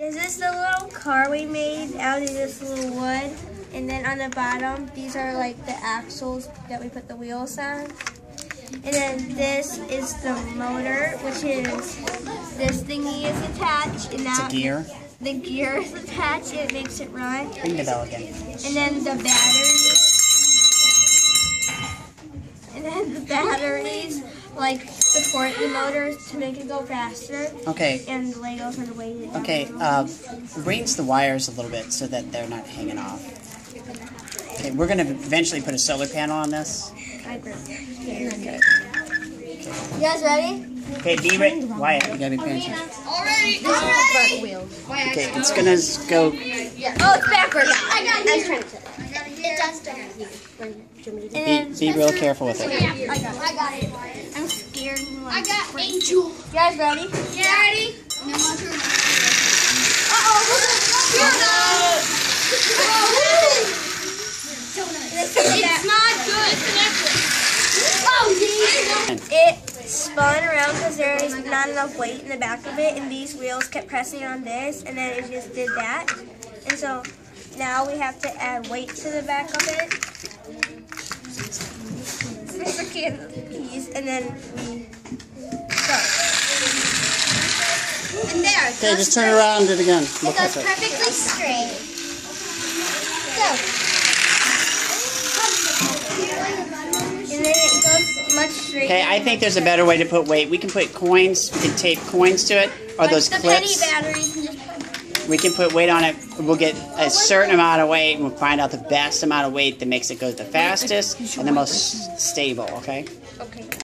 This is the little car we made out of this little wood. And then on the bottom, these are like the axles that we put the wheels on. And then this is the motor, which is this thingy is attached. And It's a gear. the gear is attached. It makes it run. Ring the bell again. And then the batteries. And then the batteries like support the motors to make it go faster. Okay. And the Legos are the way to Okay. Uh, raise the wires a little bit so that they're not hanging off. Okay. We're gonna eventually put a solar panel on this. I agree. Okay. You guys ready? Okay. Be ready. Wyatt, you gotta be paying attention. Already, already. Okay. It's gonna go. Oh, it's backwards. I got I was it. trying to. It does don't. Be, be real careful with it. Yeah, I got it. I got it. I'm scared. I got Angel. You guys ready? Yeah. Ready? No, It's not good. Oh, It spun around because there is not enough weight in the back of it, and these wheels kept pressing on this, and then it just did that. And so now we have to add weight to the back of it. And then we start. And there. Okay. Just turn around and it again. It Look goes at perfectly straight. Go. And then it goes much straighter. Okay. I think there's a better way to put weight. We can put coins. We can tape coins to it, or like those clips. Penny batteries. and just- We can put weight on it. We'll get a certain amount of weight, and we'll find out the best amount of weight that makes it go the fastest and the most stable. Okay. Okay.